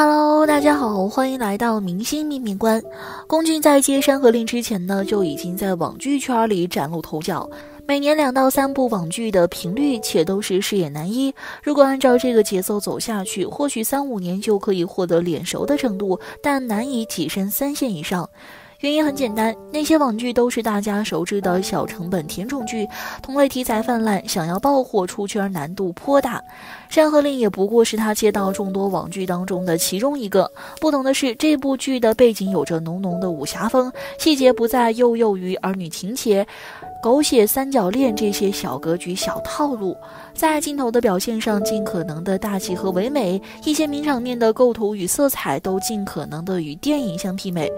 Hello，大家好，欢迎来到明星秘密关。龚俊在接《山河令》之前呢，就已经在网剧圈里崭露头角，每年两到三部网剧的频率，且都是饰演男一。如果按照这个节奏走下去，或许三五年就可以获得脸熟的程度，但难以跻身三线以上。原因很简单，那些网剧都是大家熟知的小成本甜宠剧，同类题材泛滥，想要爆火出圈难度颇大。《山河令》也不过是他接到众多网剧当中的其中一个。不同的是，这部剧的背景有着浓浓的武侠风，细节不再幼幼于儿女情节、狗血三角恋这些小格局、小套路，在镜头的表现上尽可能的大气和唯美，一些名场面的构图与色彩都尽可能的与电影相媲美。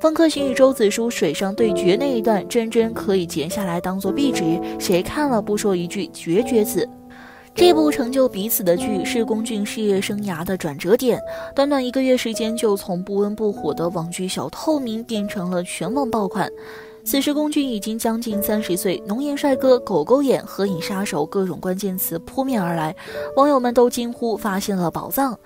方克行与周子舒水上对决那一段，真真可以截下来当做壁纸，谁看了不说一句绝绝子？这部成就彼此的剧是龚俊事业生涯的转折点，短短一个月时间就从不温不火的网剧小透明变成了全网爆款。此时龚俊已经将近三十岁，浓颜帅哥、狗狗眼、合影杀手各种关键词扑面而来，网友们都惊呼发现了宝藏。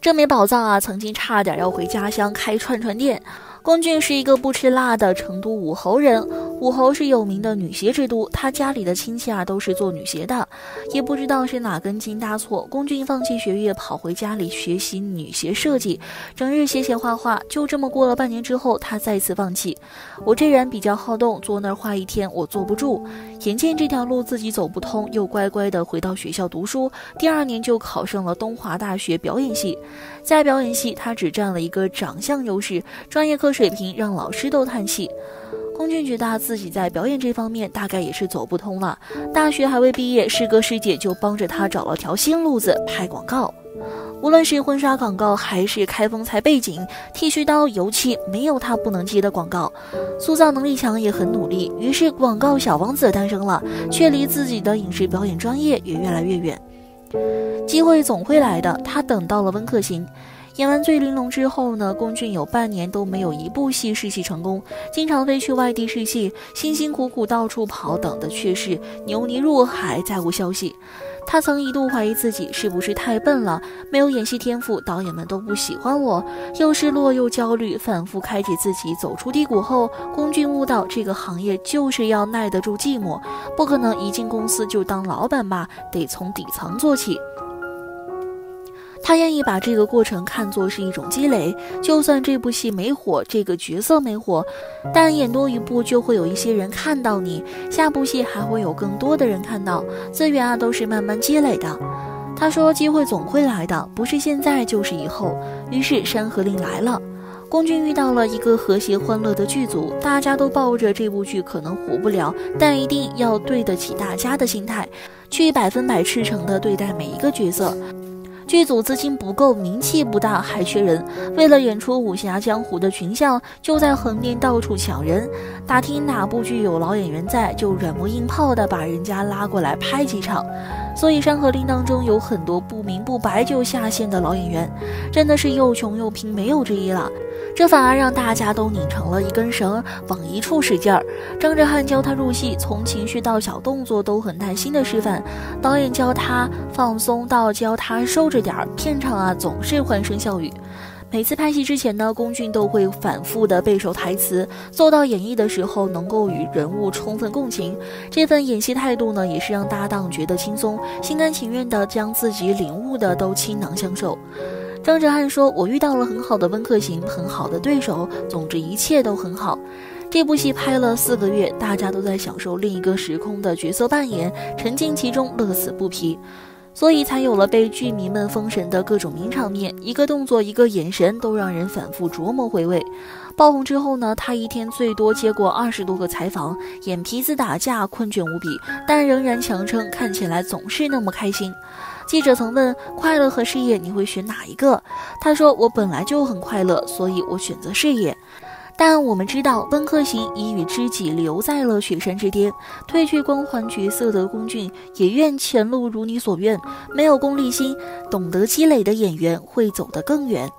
这枚宝藏啊，曾经差点要回家乡开串串店。龚俊是一个不吃辣的成都武侯人，武侯是有名的女鞋之都，他家里的亲戚啊都是做女鞋的，也不知道是哪根筋搭错，龚俊放弃学业跑回家里学习女鞋设计，整日写写画画。就这么过了半年之后，他再次放弃。我这人比较好动，坐那儿画一天我坐不住，眼见这条路自己走不通，又乖乖的回到学校读书。第二年就考上了东华大学表演系，在表演系他只占了一个长相优势，专业课。水平让老师都叹气。龚俊觉得自己在表演这方面大概也是走不通了。大学还未毕业，师哥师姐就帮着他找了条新路子——拍广告。无论是婚纱广告，还是开封菜背景、剃须刀、油漆，没有他不能接的广告。塑造能力强，也很努力。于是，广告小王子诞生了，却离自己的影视表演专业也越来越远。机会总会来的，他等到了温客行。演完《醉玲珑》之后呢，龚俊有半年都没有一部戏试戏成功，经常飞去外地试戏，辛辛苦苦到处跑，等的却是牛泥入海，再无消息。他曾一度怀疑自己是不是太笨了，没有演戏天赋，导演们都不喜欢我，又失落又焦虑，反复开解自己。走出低谷后，龚俊悟到这个行业就是要耐得住寂寞，不可能一进公司就当老板吧，得从底层做起。他愿意把这个过程看作是一种积累，就算这部戏没火，这个角色没火，但演多一部就会有一些人看到你，下部戏还会有更多的人看到，资源啊都是慢慢积累的。他说机会总会来的，不是现在就是以后。于是《山河令》来了，龚俊遇到了一个和谐欢乐的剧组，大家都抱着这部剧可能火不了，但一定要对得起大家的心态，去百分百赤诚的对待每一个角色。剧组资金不够，名气不大，还缺人。为了演出武侠江湖的群像，就在横店到处抢人。打听哪部剧有老演员在，就软磨硬泡的把人家拉过来拍几场。所以《山河令》当中有很多不明不白就下线的老演员，真的是又穷又拼，没有之一了。这反而让大家都拧成了一根绳，往一处使劲儿。张哲瀚教他入戏，从情绪到小动作都很耐心的示范。导演教他放松，到教他收着点儿。片场啊，总是欢声笑语。每次拍戏之前呢，龚俊都会反复的背熟台词，做到演绎的时候能够与人物充分共情。这份演戏态度呢，也是让搭档觉得轻松，心甘情愿的将自己领悟的都倾囊相授。张哲瀚说：“我遇到了很好的温客行，很好的对手，总之一切都很好。这部戏拍了四个月，大家都在享受另一个时空的角色扮演，沉浸其中，乐此不疲，所以才有了被剧迷们封神的各种名场面，一个动作，一个眼神，都让人反复琢磨回味。爆红之后呢，他一天最多接过二十多个采访，眼皮子打架，困倦无比，但仍然强撑，看起来总是那么开心。”记者曾问：“快乐和事业，你会选哪一个？”他说：“我本来就很快乐，所以我选择事业。”但我们知道，温客行已与知己留在了雪山之巅，褪去光环角色的龚俊也愿前路如你所愿。没有功利心，懂得积累的演员会走得更远。